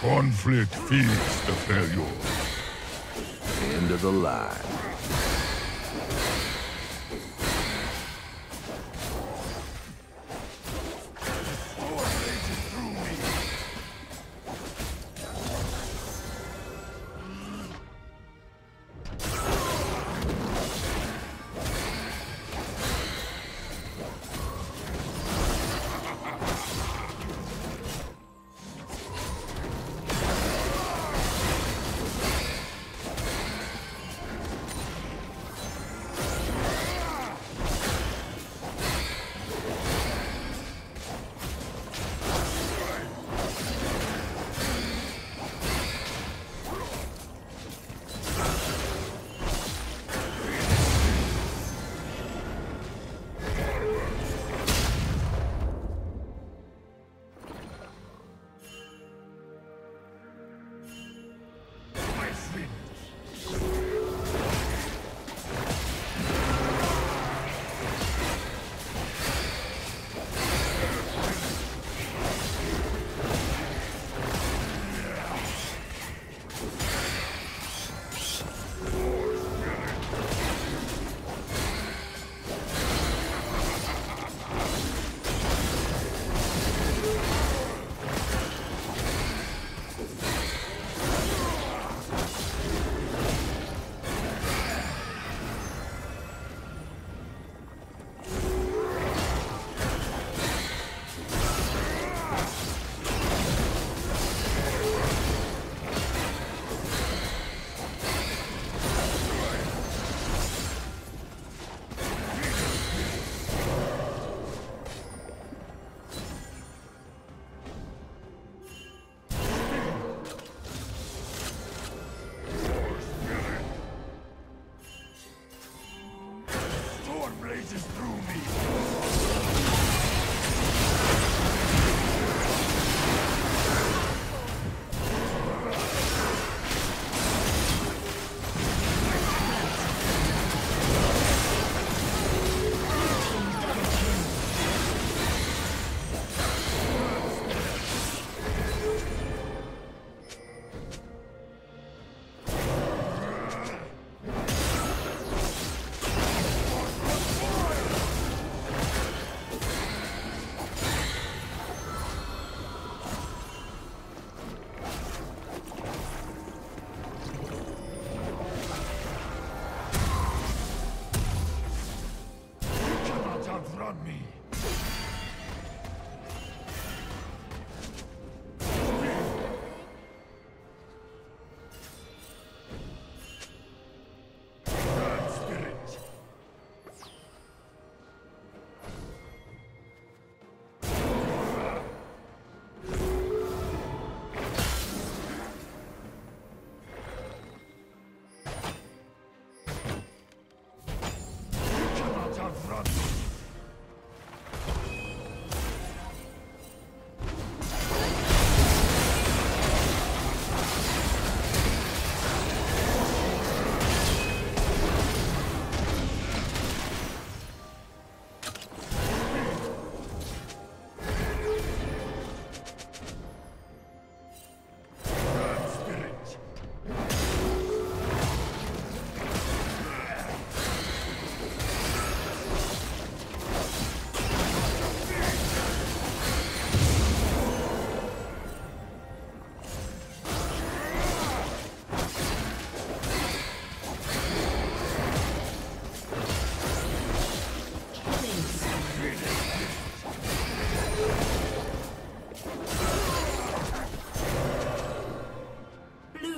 Conflict feeds the failure. End of the line. sword blazes through me.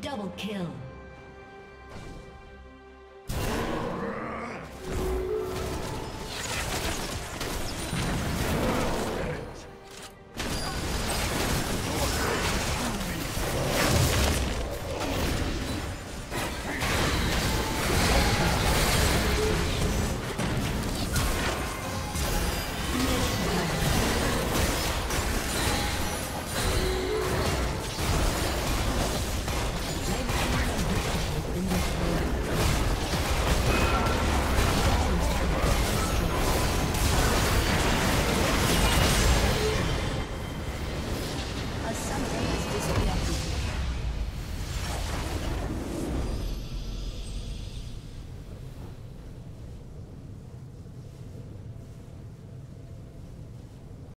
Double kill.